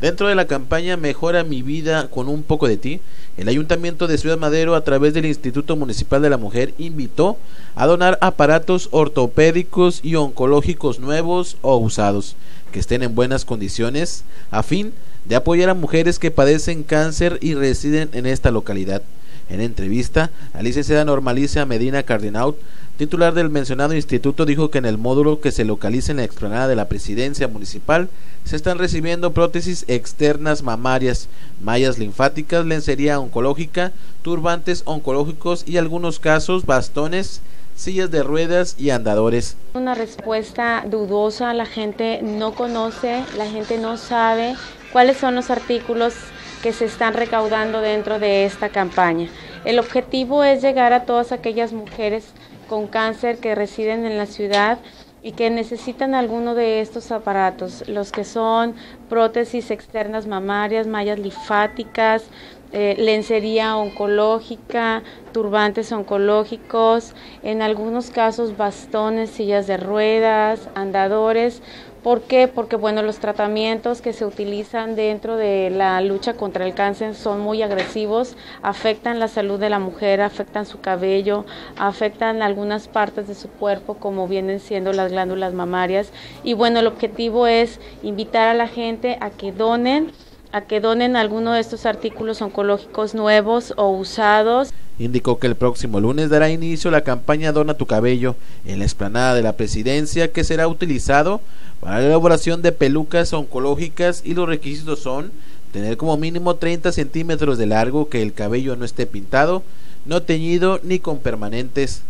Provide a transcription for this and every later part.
Dentro de la campaña Mejora mi vida con un poco de ti, el Ayuntamiento de Ciudad Madero a través del Instituto Municipal de la Mujer invitó a donar aparatos ortopédicos y oncológicos nuevos o usados que estén en buenas condiciones a fin de apoyar a mujeres que padecen cáncer y residen en esta localidad. En entrevista, la licenciada Normalicia Medina Cardinaut, titular del mencionado instituto, dijo que en el módulo que se localiza en la explanada de la presidencia municipal se están recibiendo prótesis externas mamarias, mallas linfáticas, lencería oncológica, turbantes oncológicos y algunos casos bastones sillas de ruedas y andadores. Una respuesta dudosa, la gente no conoce, la gente no sabe cuáles son los artículos que se están recaudando dentro de esta campaña. El objetivo es llegar a todas aquellas mujeres con cáncer que residen en la ciudad y que necesitan alguno de estos aparatos, los que son prótesis externas mamarias, mallas linfáticas, eh, lencería oncológica, turbantes oncológicos, en algunos casos bastones, sillas de ruedas, andadores. ¿Por qué? Porque bueno, los tratamientos que se utilizan dentro de la lucha contra el cáncer son muy agresivos, afectan la salud de la mujer, afectan su cabello, afectan algunas partes de su cuerpo como vienen siendo las glándulas mamarias y bueno, el objetivo es invitar a la gente a que donen a que donen alguno de estos artículos oncológicos nuevos o usados. Indicó que el próximo lunes dará inicio la campaña Dona tu cabello en la explanada de la presidencia que será utilizado para la elaboración de pelucas oncológicas y los requisitos son tener como mínimo 30 centímetros de largo, que el cabello no esté pintado, no teñido ni con permanentes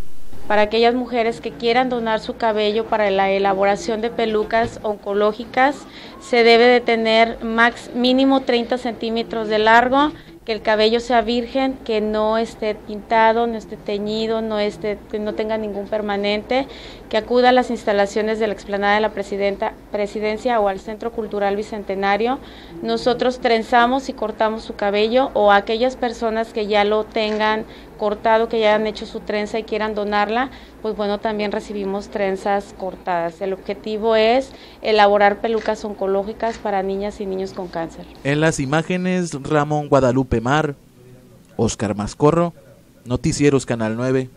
para aquellas mujeres que quieran donar su cabello para la elaboración de pelucas oncológicas, se debe de tener max, mínimo 30 centímetros de largo, que el cabello sea virgen, que no esté pintado, no esté teñido, no, esté, que no tenga ningún permanente, que acuda a las instalaciones de la explanada de la presidenta, presidencia o al Centro Cultural Bicentenario. Nosotros trenzamos y cortamos su cabello o aquellas personas que ya lo tengan cortado, que ya han hecho su trenza y quieran donarla, pues bueno, también recibimos trenzas cortadas. El objetivo es elaborar pelucas oncológicas para niñas y niños con cáncer. En las imágenes, Ramón Guadalupe Mar, Oscar Mascorro, Noticieros Canal 9.